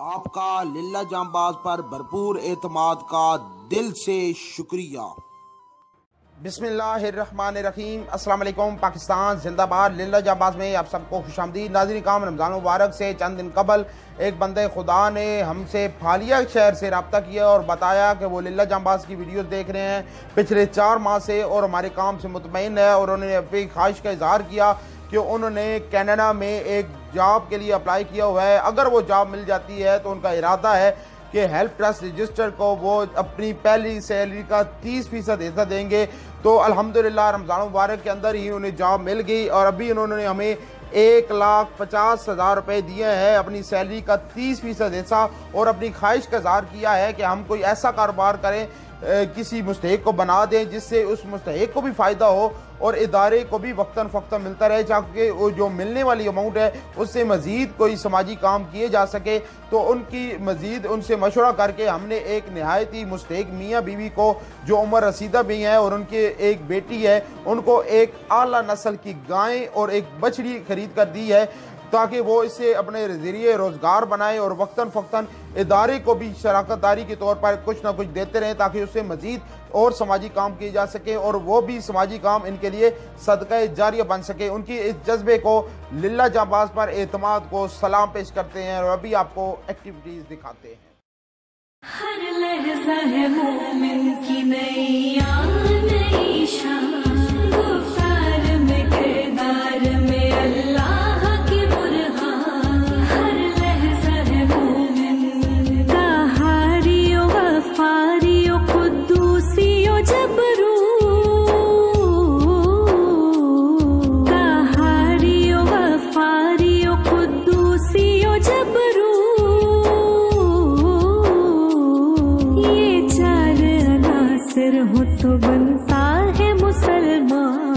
आपका लिल्ला जामबाज पर भरपूर एतमाद का दिल से शुक्रिया। बिस्मिल्लाहिर्रहमानिर्रहीम। अस्सलाम वालेकुम पाकिस्तान, जिंदाबाद। लिल्ला जाबाज में आप सबको खुश आमदी नाजरी काम रमज़ान मुबारक से चंद दिन कबल एक बंदे खुदा ने हमसे फालिया शहर से रबता किया और बताया कि वो लिल्ला जाबाज की वीडियोस देख रहे हैं। पिछले चार माह से और हमारे काम से मुतमिन है और उन्होंने अपनी ख्वाहिश का इजहार किया। कि उन्होंने कनाडा में एक जॉब के लिए अप्लाई किया हुआ है। अगर वो जॉब मिल जाती है तो उनका इरादा है कि हेल्प ट्रस्ट रजिस्टर को वो अपनी पहली सैलरी का तीस फ़ीसद हिस्सा देंगे। तो अल्हम्दुलिल्लाह, रमज़ान मुबारक के अंदर ही उन्हें जॉब मिल गई और अभी उन्होंने हमें एक लाख पचास हज़ार रुपये दिए हैं। अपनी सैलरी का तीस फ़ीसद हिस्सा और अपनी ख्वाहिश का इजहार किया है कि हम कोई ऐसा कारोबार करें किसी मुस्तक को बना दें जिससे उस मुस्तक को भी फ़ायदा हो और इदारे को भी वक्ता फ़क्ता मिलता रहे ताकि वो जो मिलने वाली अमाउंट है, उससे मज़ीद कोई समाजी काम किए जा सके। तो उनकी मज़ीद उनसे मशवरा करके हमने एक नहायत ही मुस्तक मियाँ बीवी को, जो उम्र रसीदा भी हैं और उनके एक बेटी है, उनको एक अली नस्ल की गाय और एक बछड़ी खरीद कर दी है ताकि वो इससे अपने ज़रिए रोज़गार बनाए और वक्ता फ़क्ता इदारे को भी शराकत दारी के तौर पर कुछ ना कुछ देते रहें ताकि उससे मज़ीद और समाजी काम किए जा सके और वो भी समाजी काम इनके लिए सदका जारिया बन सके। उनकी इस जज्बे को लिल्ला जाबाज पर एतमाद को सलाम पेश करते हैं और अभी आपको एक्टिविटीज़ दिखाते हैं। हर लहजा है मोमिन की नैया बनता है मुसलमान।